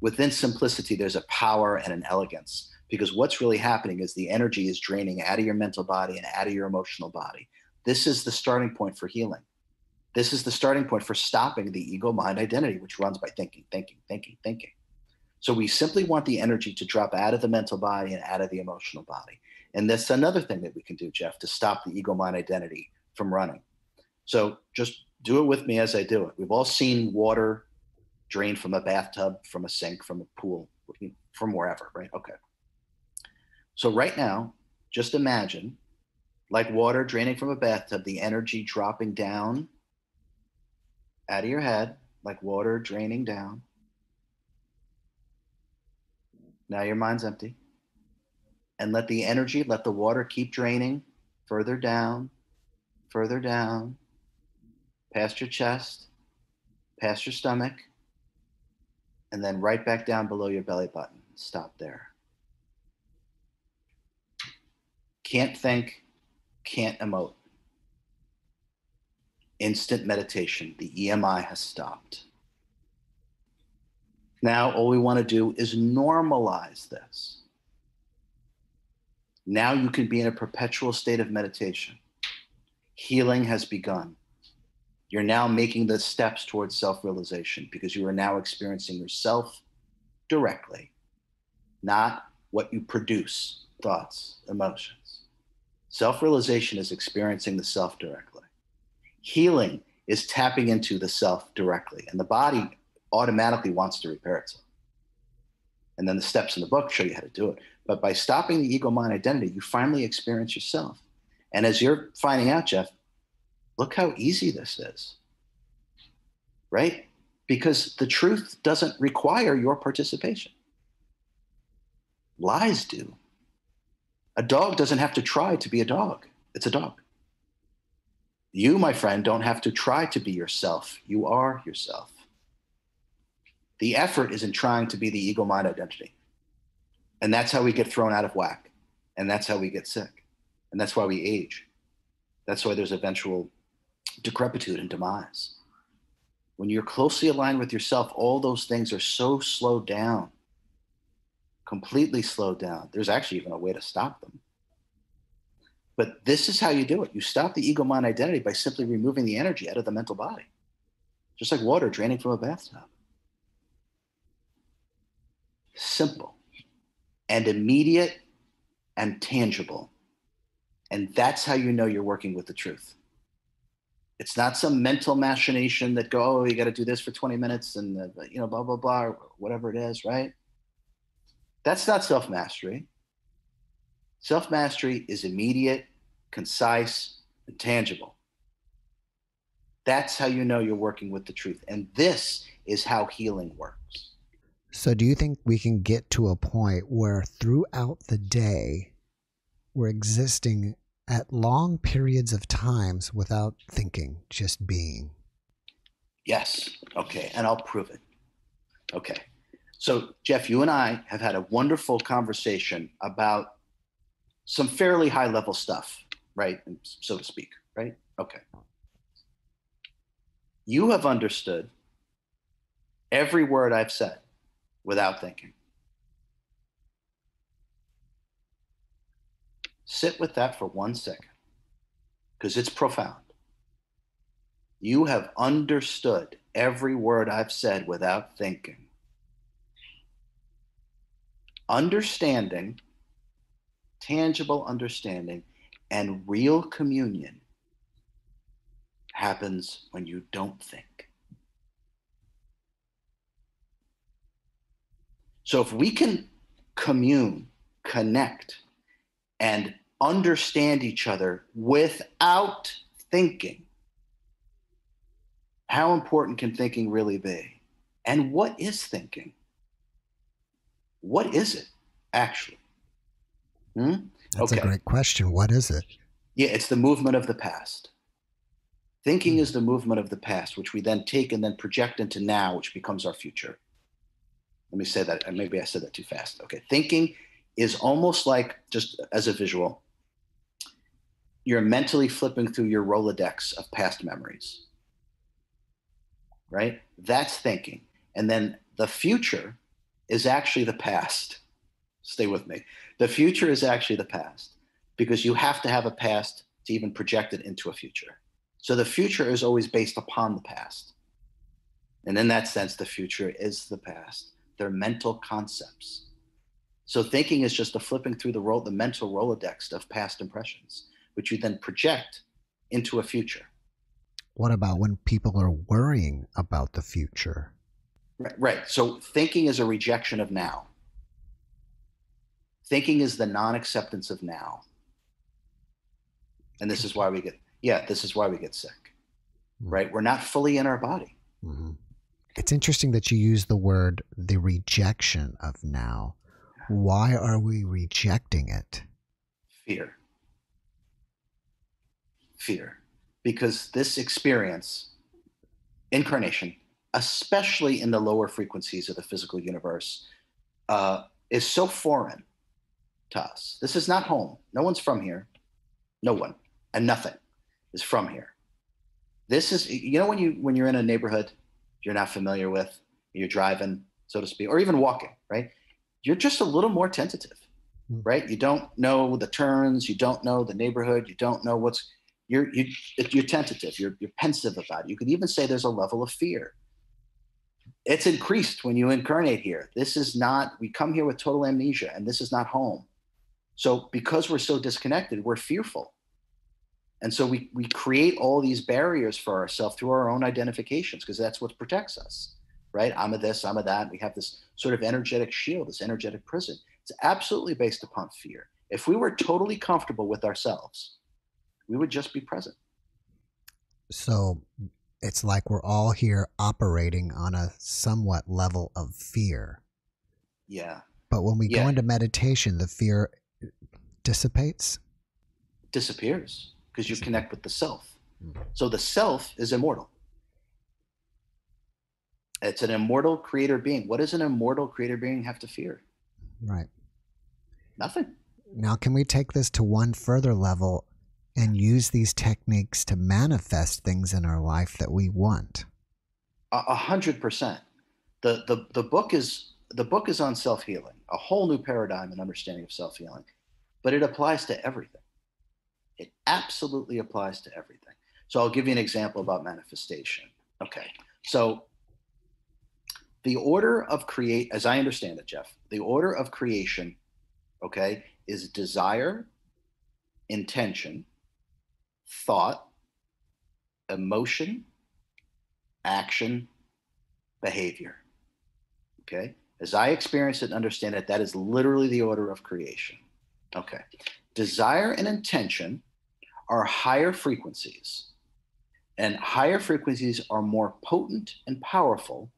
Within simplicity, there's a power and an elegance because what's really happening is the energy is draining out of your mental body and out of your emotional body. This is the starting point for healing. This is the starting point for stopping the ego mind identity, which runs by thinking, thinking, thinking, thinking. So we simply want the energy to drop out of the mental body and out of the emotional body. And that's another thing that we can do, Jeff, to stop the ego mind identity from running. So just do it with me as I do it. We've all seen water drain from a bathtub, from a sink, from a pool, from wherever, right? Okay. So right now, just imagine like water draining from a bathtub, the energy dropping down out of your head, like water draining down. Now your mind's empty. And let the energy, let the water keep draining further down, further down, past your chest, past your stomach, and then right back down below your belly button. Stop there. Can't think, can't emote. Instant meditation. The EMI has stopped. Now, all we want to do is normalize this. Now you can be in a perpetual state of meditation. Healing has begun. You're now making the steps towards self realization because you are now experiencing yourself directly, not what you produce thoughts, emotions. Self realization is experiencing the self directly. Healing is tapping into the self directly, and the body automatically wants to repair itself. And then the steps in the book show you how to do it. But by stopping the ego mind identity, you finally experience yourself. And as you're finding out, Jeff, look how easy this is. Right? Because the truth doesn't require your participation. Lies do. A dog doesn't have to try to be a dog, it's a dog. You, my friend, don't have to try to be yourself. You are yourself. The effort is in trying to be the ego mind identity. And that's how we get thrown out of whack. And that's how we get sick. And that's why we age. That's why there's eventual decrepitude and demise. When you're closely aligned with yourself, all those things are so slowed down completely slowed down. There's actually even a way to stop them. But this is how you do it. You stop the ego mind identity by simply removing the energy out of the mental body, just like water draining from a bathtub. Simple and immediate and tangible. And that's how you know you're working with the truth. It's not some mental machination that go, oh, you got to do this for 20 minutes and, uh, you know, blah, blah, blah, or whatever it is, right? That's not self mastery. Self mastery is immediate, concise, and tangible. That's how you know you're working with the truth. And this is how healing works. So, do you think we can get to a point where throughout the day we're existing at long periods of times without thinking, just being? Yes. Okay. And I'll prove it. Okay. So, Jeff, you and I have had a wonderful conversation about some fairly high level stuff, right? So to speak, right? Okay. You have understood every word I've said without thinking. Sit with that for one second because it's profound. You have understood every word I've said without thinking understanding, tangible understanding, and real communion happens when you don't think. So if we can commune, connect, and understand each other without thinking, how important can thinking really be? And what is thinking? what is it actually? Hmm? That's okay. a great question. What is it? Yeah, it's the movement of the past. Thinking hmm. is the movement of the past, which we then take and then project into now, which becomes our future. Let me say that. Maybe I said that too fast. Okay. Thinking is almost like, just as a visual, you're mentally flipping through your Rolodex of past memories. right? That's thinking. And then the future is actually the past. Stay with me. The future is actually the past because you have to have a past to even project it into a future. So the future is always based upon the past. And in that sense, the future is the past. They're mental concepts. So thinking is just a flipping through the role, the mental Rolodex of past impressions, which you then project into a future. What about when people are worrying about the future? Right. right. So thinking is a rejection of now. Thinking is the non-acceptance of now. And this is why we get yeah, this is why we get sick. Mm-hmm. Right? We're not fully in our body. Mm-hmm. It's interesting that you use the word the rejection of now. Why are we rejecting it? Fear. Fear. Because this experience, incarnation, especially in the lower frequencies of the physical universe, uh, is so foreign to us. This is not home. No one's from here. No one. And nothing is from here. This is, you know, when you when you're in a neighborhood you're not familiar with, you're driving, so to speak, or even walking, right? You're just a little more tentative, hmm. right? You don't know the turns, you don't know the neighborhood, you don't know what's you're you, you're tentative, you're you're pensive about it. You could even say there's a level of fear. It's increased when you incarnate here. This is not we come here with total amnesia, and this is not home. So because we're so disconnected, we're fearful. And so we, we create all these barriers for ourselves through our own identifications because that's what protects us, right? I'm a this, I'm a that. We have this sort of energetic shield, this energetic prison. It's absolutely based upon fear. If we were totally comfortable with ourselves, we would just be present. So it's like we're all here operating on a somewhat level of fear. Yeah. But when we yeah. go into meditation, the fear dissipates? Disappears because you connect with the self. Hmm. So the self is immortal. It's an immortal creator being. What does an immortal creator being have to fear? Right. Nothing. Now, can we take this to one further level and use these techniques to manifest things in our life that we want? A hundred percent. The the the book is the book is on self healing, a whole new paradigm and understanding of self healing, but it applies to everything. It absolutely applies to everything. So I'll give you an example about manifestation. Okay. So the order of create, as I understand it, Jeff, the order of creation, okay, is desire, intention, thought, emotion, action, behavior. Okay. As I experience it and understand it, that is literally the order of creation. Okay desire and intention are higher frequencies, and higher frequencies are more potent and powerful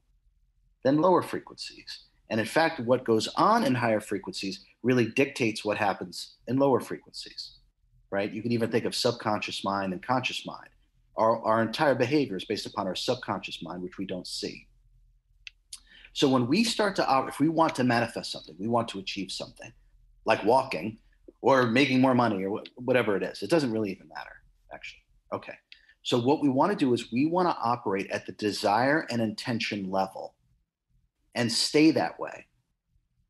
than lower frequencies. And in fact, what goes on in higher frequencies really dictates what happens in lower frequencies, right? You can even think of subconscious mind and conscious mind. Our, our entire behavior is based upon our subconscious mind, which we don't see. So when we start to, if we want to manifest something, we want to achieve something, like walking, or making more money or whatever it is. It doesn't really even matter, actually. Okay. So, what we want to do is we want to operate at the desire and intention level and stay that way.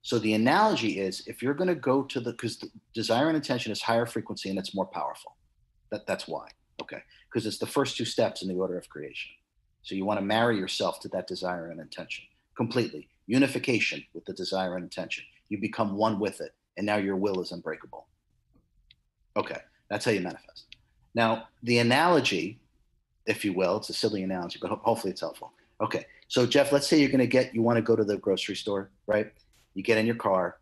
So, the analogy is if you're going to go to the, because desire and intention is higher frequency and it's more powerful. That, that's why. Okay. Because it's the first two steps in the order of creation. So, you want to marry yourself to that desire and intention completely. Unification with the desire and intention. You become one with it and now your will is unbreakable. Okay, that's how you manifest. Now, the analogy, if you will, it's a silly analogy, but ho- hopefully it's helpful. Okay, so Jeff, let's say you're going to get, you want to go to the grocery store, right? You get in your car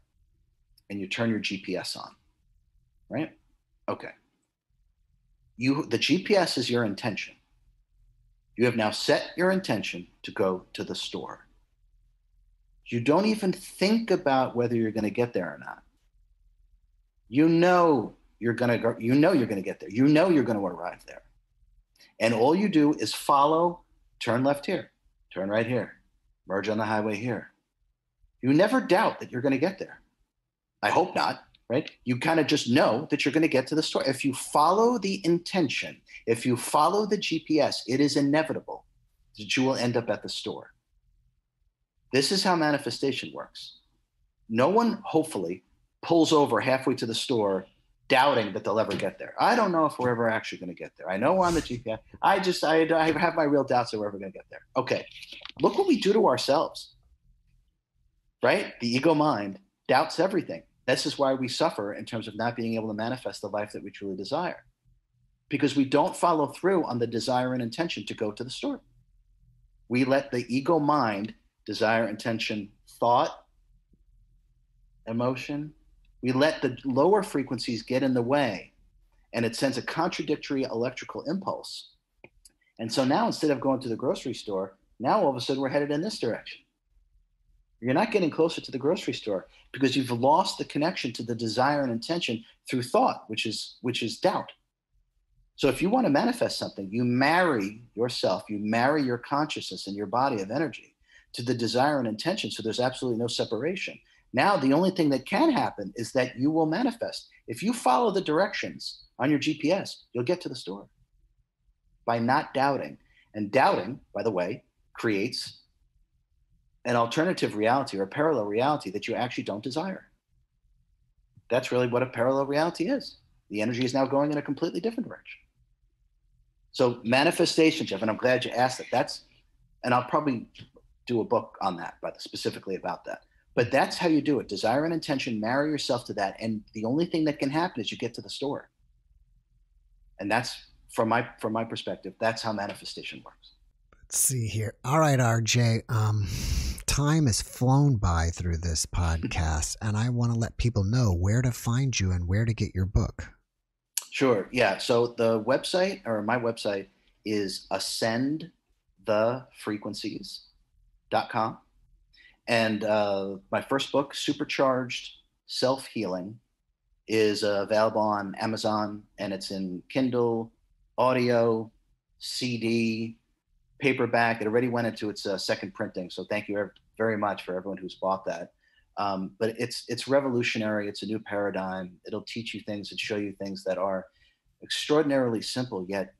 and you turn your GPS on, right? Okay. You, the GPS is your intention. You have now set your intention to go to the store. You don't even think about whether you're going to get there or not. You know you're going to go you know you're going to get there. You know you're going to arrive there. And all you do is follow turn left here turn right here merge on the highway here. You never doubt that you're going to get there. I hope not right? You kind of just know that you're going to get to the store. If you follow the intention if you follow the gps it is inevitable that you will end up at the store. This is how manifestation works. No one, hopefully, pulls over halfway to the store doubting that they'll ever get there. I don't know if we're ever actually going to get there. I know we're on the GPS. I just, I, I have my real doubts that we're ever going to get there. Okay. Look what we do to ourselves, right? The ego mind doubts everything. This is why we suffer in terms of not being able to manifest the life that we truly desire because we don't follow through on the desire and intention to go to the store. We let the ego mind, desire, intention, thought, emotion, we let the lower frequencies get in the way and it sends a contradictory electrical impulse. And so now instead of going to the grocery store, now all of a sudden we're headed in this direction. You're not getting closer to the grocery store because you've lost the connection to the desire and intention through thought, which is which is doubt. So if you want to manifest something, you marry yourself, you marry your consciousness and your body of energy to the desire and intention. So there's absolutely no separation. Now, the only thing that can happen is that you will manifest. If you follow the directions on your GPS, you'll get to the store by not doubting. And doubting, by the way, creates an alternative reality or a parallel reality that you actually don't desire. That's really what a parallel reality is. The energy is now going in a completely different direction. So manifestation, Jeff, and I'm glad you asked that. That's, and I'll probably do a book on that, but specifically about that. But that's how you do it. Desire and intention, marry yourself to that. And the only thing that can happen is you get to the store. And that's from my from my perspective, that's how manifestation works. Let's see here. All right, RJ. Um, time has flown by through this podcast, and I want to let people know where to find you and where to get your book. Sure. Yeah. So the website or my website is ascendthefrequencies.com. Com, and uh, my first book, Supercharged Self Healing, is uh, available on Amazon and it's in Kindle, audio, CD, paperback. It already went into its uh, second printing. So thank you very much for everyone who's bought that. Um, but it's it's revolutionary. It's a new paradigm. It'll teach you things and show you things that are extraordinarily simple yet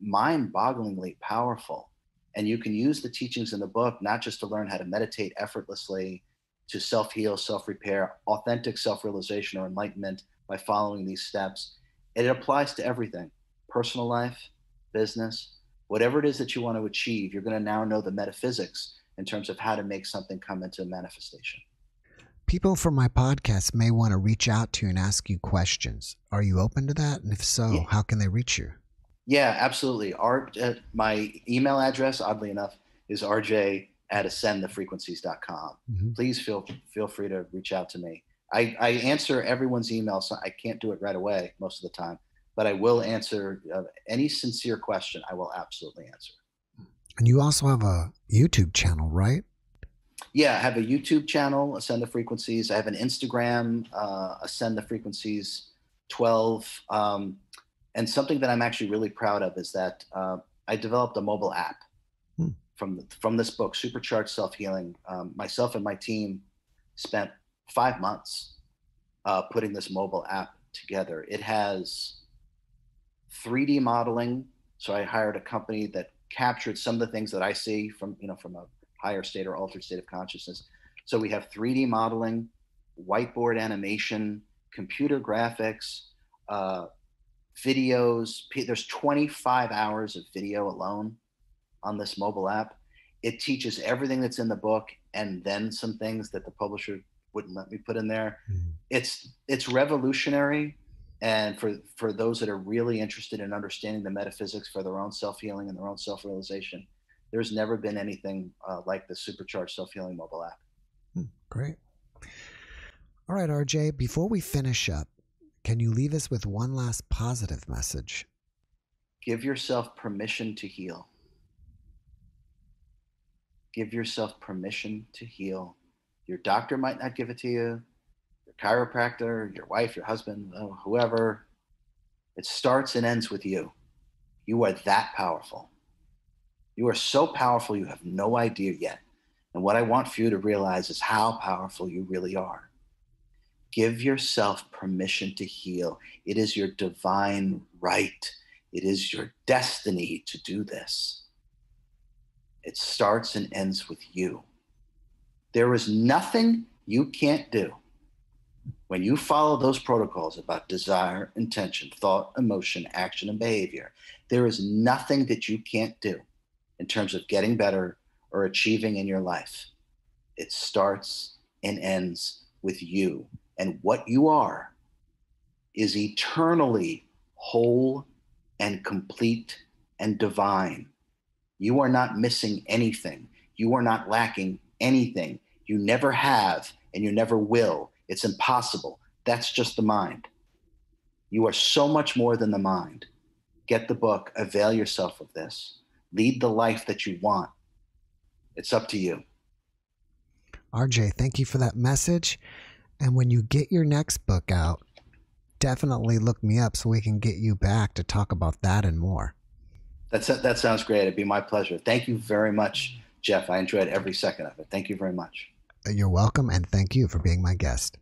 mind-bogglingly powerful and you can use the teachings in the book not just to learn how to meditate effortlessly, to self heal, self repair, authentic self realization or enlightenment by following these steps. It applies to everything personal life, business, whatever it is that you want to achieve. You're going to now know the metaphysics in terms of how to make something come into manifestation. People from my podcast may want to reach out to you and ask you questions. Are you open to that? And if so, yeah. how can they reach you? Yeah, absolutely. Art, uh, my email address, oddly enough, is rj at ascendthefrequencies.com. Mm-hmm. Please feel feel free to reach out to me. I, I answer everyone's email, so I can't do it right away most of the time, but I will answer uh, any sincere question. I will absolutely answer. And you also have a YouTube channel, right? Yeah, I have a YouTube channel, Ascend the Frequencies. I have an Instagram, uh, Ascend the Frequencies 12. Um, and something that I'm actually really proud of is that uh, I developed a mobile app hmm. from from this book, Supercharged Self Healing. Um, myself and my team spent five months uh, putting this mobile app together. It has 3D modeling. So I hired a company that captured some of the things that I see from you know from a higher state or altered state of consciousness. So we have 3D modeling, whiteboard animation, computer graphics, uh, videos. There's 25 hours of video alone on this mobile app. It teaches everything that's in the book and then some things that the publisher wouldn't let me put in there. Mm-hmm. It's it's revolutionary and for for those that are really interested in understanding the metaphysics for their own self-healing and their own self-realization, there's never been anything uh, like the supercharged self-healing mobile app. Hmm, great. All right, RJ, before we finish up, can you leave us with one last positive message? Give yourself permission to heal. Give yourself permission to heal. Your doctor might not give it to you, your chiropractor, your wife, your husband, oh, whoever. It starts and ends with you. You are that powerful. You are so powerful, you have no idea yet. And what I want for you to realize is how powerful you really are. Give yourself permission to heal. It is your divine right. It is your destiny to do this. It starts and ends with you. There is nothing you can't do when you follow those protocols about desire, intention, thought, emotion, action, and behavior. There is nothing that you can't do in terms of getting better or achieving in your life. It starts and ends with you. And what you are is eternally whole and complete and divine. You are not missing anything. You are not lacking anything. You never have and you never will. It's impossible. That's just the mind. You are so much more than the mind. Get the book, avail yourself of this, lead the life that you want. It's up to you. RJ, thank you for that message. And when you get your next book out, definitely look me up so we can get you back to talk about that and more. That's, that sounds great. It'd be my pleasure. Thank you very much, Jeff. I enjoyed every second of it. Thank you very much. Uh, you're welcome, and thank you for being my guest.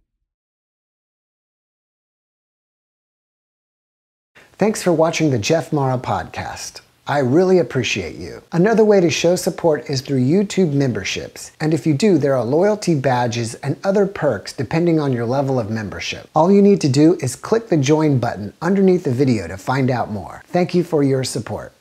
Thanks for watching the Jeff Mara podcast. I really appreciate you. Another way to show support is through YouTube memberships. And if you do, there are loyalty badges and other perks depending on your level of membership. All you need to do is click the join button underneath the video to find out more. Thank you for your support.